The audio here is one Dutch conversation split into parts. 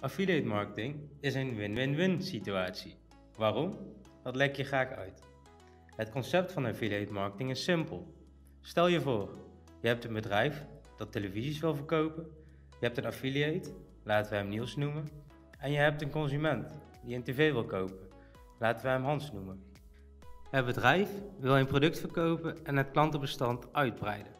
Affiliate marketing is een win-win-win situatie. Waarom? Dat leg je graag uit. Het concept van affiliate marketing is simpel. Stel je voor, je hebt een bedrijf dat televisies wil verkopen, je hebt een affiliate, laten we hem Niels noemen, en je hebt een consument die een tv wil kopen, laten we hem Hans noemen. Het bedrijf wil een product verkopen en het klantenbestand uitbreiden.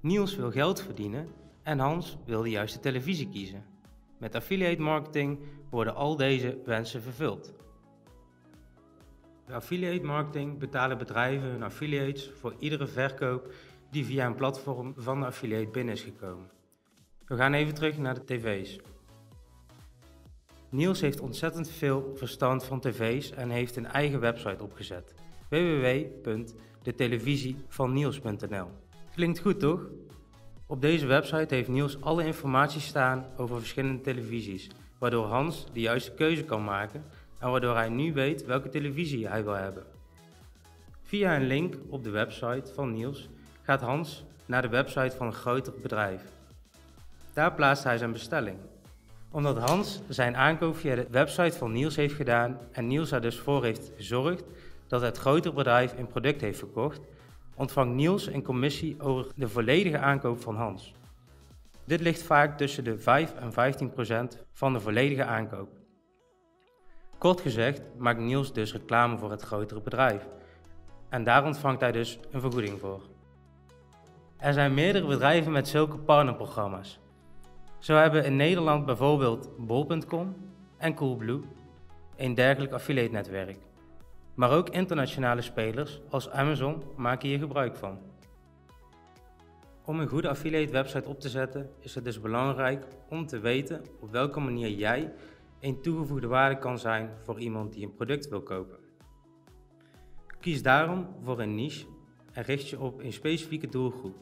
Niels wil geld verdienen en Hans wil de juiste televisie kiezen. Met affiliate marketing worden al deze wensen vervuld. Bij affiliate marketing betalen bedrijven hun affiliates voor iedere verkoop die via een platform van de affiliate binnen is gekomen. We gaan even terug naar de tv's. Niels heeft ontzettend veel verstand van tv's en heeft een eigen website opgezet. www.detelevisievaniels.nl Klinkt goed toch? Op deze website heeft Niels alle informatie staan over verschillende televisies, waardoor Hans de juiste keuze kan maken en waardoor hij nu weet welke televisie hij wil hebben. Via een link op de website van Niels gaat Hans naar de website van een groter bedrijf. Daar plaatst hij zijn bestelling. Omdat Hans zijn aankoop via de website van Niels heeft gedaan en Niels er dus voor heeft gezorgd dat het grotere bedrijf een product heeft verkocht, ontvangt Niels een commissie over de volledige aankoop van Hans. Dit ligt vaak tussen de 5 en 15 procent van de volledige aankoop. Kort gezegd maakt Niels dus reclame voor het grotere bedrijf en daar ontvangt hij dus een vergoeding voor. Er zijn meerdere bedrijven met zulke partnerprogramma's. Zo hebben in Nederland bijvoorbeeld Bol.com en Coolblue een dergelijk affiliate netwerk. Maar ook internationale spelers als Amazon maken hier gebruik van. Om een goede affiliate website op te zetten is het dus belangrijk om te weten op welke manier jij een toegevoegde waarde kan zijn voor iemand die een product wil kopen. Kies daarom voor een niche en richt je op een specifieke doelgroep